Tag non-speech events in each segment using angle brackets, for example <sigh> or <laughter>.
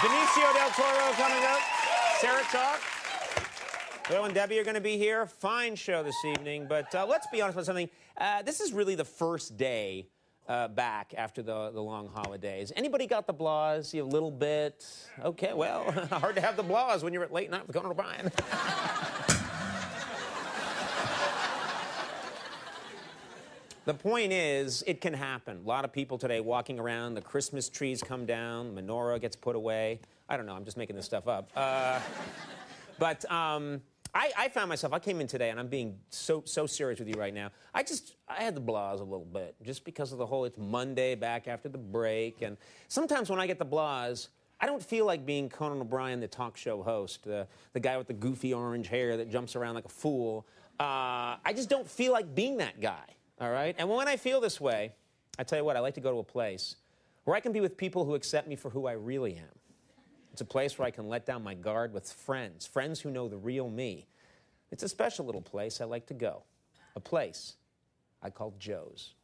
Benicio del Toro coming up. Sarah Talk. Will and Debbie are going to be here. Fine show this evening. But uh, let's be honest about something. Uh, this is really the first day uh, back after the, the long holidays. Anybody got the blahs? You a little bit? Okay, well, <laughs> hard to have the blahs when you're at late night with Conan O'Brien. <laughs> The point is, it can happen. A lot of people today walking around, the Christmas trees come down, menorah gets put away. I don't know, I'm just making this stuff up. Uh, <laughs> but um, I, I, found myself, I came in today, and I'm being so, so serious with you right now. I just, I had the blahs a little bit, just because of the whole, it's Monday back after the break. And sometimes when I get the blahs, I don't feel like being Conan O'Brien, the talk show host, the, the guy with the goofy orange hair that jumps around like a fool. Uh, I just don't feel like being that guy. All right? And when I feel this way, I tell you what, I like to go to a place where I can be with people who accept me for who I really am. It's a place where I can let down my guard with friends, friends who know the real me. It's a special little place I like to go. A place I call Joe's.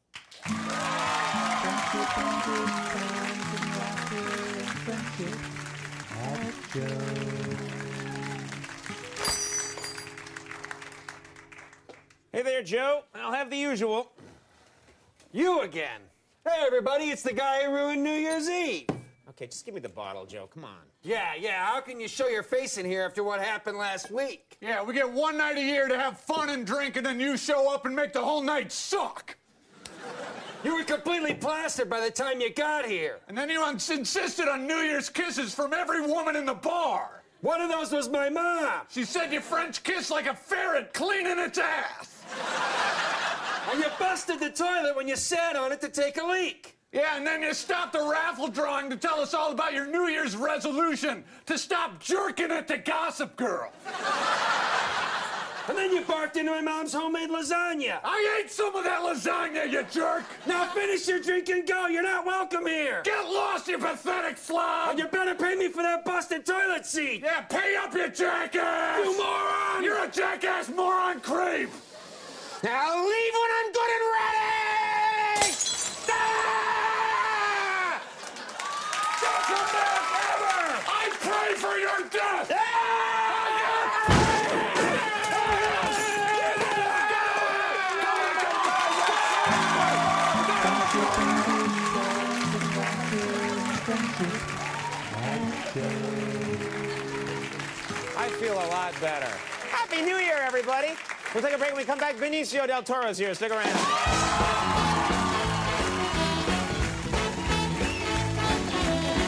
Hey there, Joe. I'll have the usual. You again. Hey, everybody, it's the guy who ruined New Year's Eve. Okay, just give me the bottle, Joe. Come on. Yeah, yeah. How can you show your face in here after what happened last week? Yeah, we get one night a year to have fun and drink, and then you show up and make the whole night suck. You were completely plastered by the time you got here. And then you insisted on New Year's kisses from every woman in the bar. One of those was my mom. She said you French kiss like a ferret cleaning its ass. <laughs> And you busted the toilet when you sat on it to take a leak. Yeah, and then you stopped the raffle drawing to tell us all about your New Year's resolution to stop jerking it to Gossip Girl. And then you barked into my mom's homemade lasagna. I ate some of that lasagna, you jerk! Now finish your drink and go. You're not welcome here. Get lost, you pathetic slob! And you better pay me for that busted toilet seat. Yeah, pay up, you jackass! You moron! You're a jackass moron creep! Now leave when I'm good and ready! Ah! Best man ever! I pray for your death! I feel a lot better. Happy New Year, everybody. We'll take a break. When we come back, Benicio del Toro's here. Stick around.